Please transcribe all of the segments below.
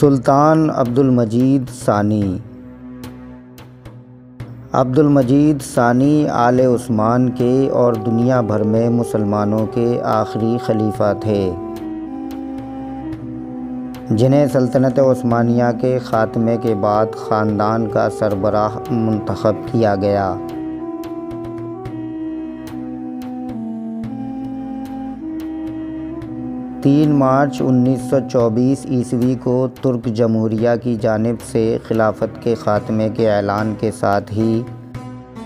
सुल्तान अब्दुल मजीद सानी। अब्दुल मजीद सानी आले उस्मान के और दुनिया भर में मुसलमानों के आखिरी खलीफा थे, जिन्हें सल्तनत उस्मानिया के ख़ात्मे के बाद ख़ानदान का सरबराह मंतखब किया गया। तीन मार्च 1924 ईस्वी को तुर्क जमहूरिया की जानब से खिलाफत के ख़ात्मे के ऐलान के साथ ही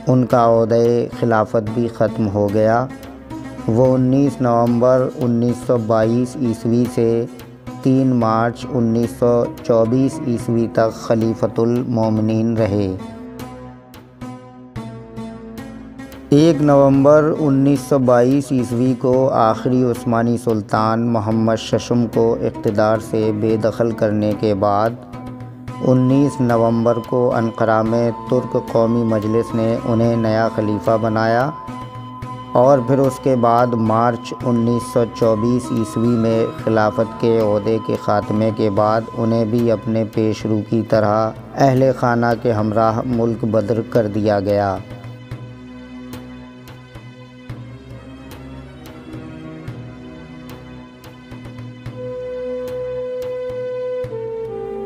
उनका अहदे खिलाफत भी ख़त्म हो गया। वो 19 नवंबर 1922 ईस्वी से 3 मार्च 1924 ईस्वी तक खलीफतुल मोमिनीन रहे। एक नवंबर 1922 ईस्वी को आखिरी उस्मानी सुल्तान मोहम्मद शशम को इक़्तदार से बेदखल करने के बाद 19 नवंबर को अनकरा में तुर्क कौमी मजलिस ने उन्हें नया खलीफा बनाया और फिर उसके बाद मार्च 1924 ईस्वी में खिलाफत के अहदे के ख़ात्मे के बाद उन्हें भी अपने पेशरू की तरह अहल खाना के हमराह मुल्क बदर कर दिया गया।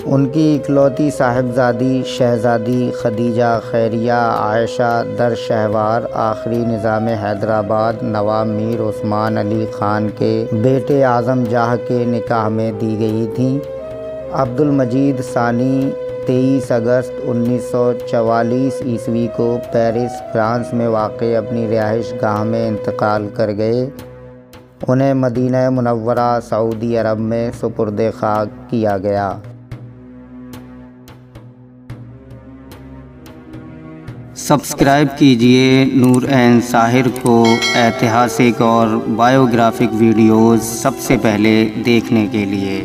उनकी इकलौती साहिबजादी, शहज़ादी, खदीजा, खैरिया, आयशा, दर शहवार, आखिरी निज़ाम हैदराबाद, नवाब मीर उस्मान अली ख़ान के बेटे आज़म जाह के निकाह में दी गई थी। अब्दुल मजीद सानी 23 अगस्त 1944 ईस्वी को पेरिस, फ्रांस में वाक़ अपनी रिहाइश गाह में इंतकाल कर गए। उन्हें मदीना मुनव्वरा, सऊदी अरब में सुपुर्द खाक किया गया। सब्सक्राइब कीजिए नूर एन साहिर को ऐतिहासिक और बायोग्राफिक वीडियोस सबसे पहले देखने के लिए।